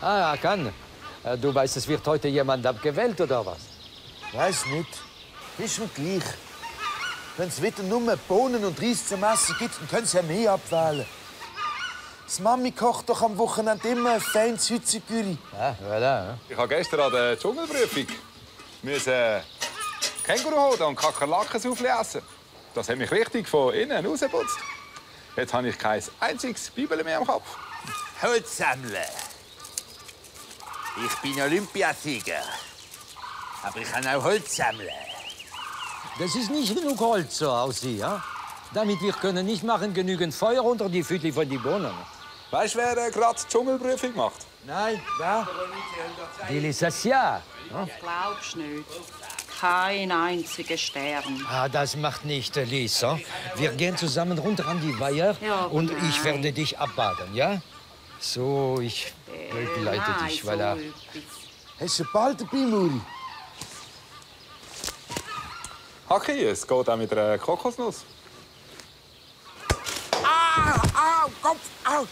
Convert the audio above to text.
Ah, kann. Äh, Du weißt, es wird heute jemand abgewählt, oder was? Weiß nicht. Ist mir gleich. Wenn es wieder nur Bohnen und Reis zum Essen gibt, dann können sie ja mehr abwählen. Das Mami kocht doch am Wochenende immer ein feines Hützegüri. Ja, voilà. Ich habe gestern an der Dschungelprüfung müssen Känguruhoden und Kakerlakensaufli essen. Das hat mich richtig von innen rausgeputzt. Jetzt habe ich kein einziges Bibel mehr im Kopf. Holz sammeln. Ich bin Olympiasieger. Aber ich kann auch Holz sammeln. Das ist nicht genug Holz, so aussieht, ja? Damit wir können nicht machen genügend Feuer unter die Füße von den Bohnen. Weißt du, wer äh, gerade die Dschungelprüfung macht? Nein, wer? Die Lissacia. Glaubst nicht. Kein einziger Stern. Ah, das macht nicht, Lisa. Wir gehen zusammen runter an die Weiher Ja, und ich nein. werde dich abbaden, ja? So, ich begleite dich, so voilà. etwas. Hast du Ball dabei, Muri? Haki, es geht auch mit einer Kokosnuss. Au, au, Kopf, au.